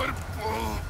corpo.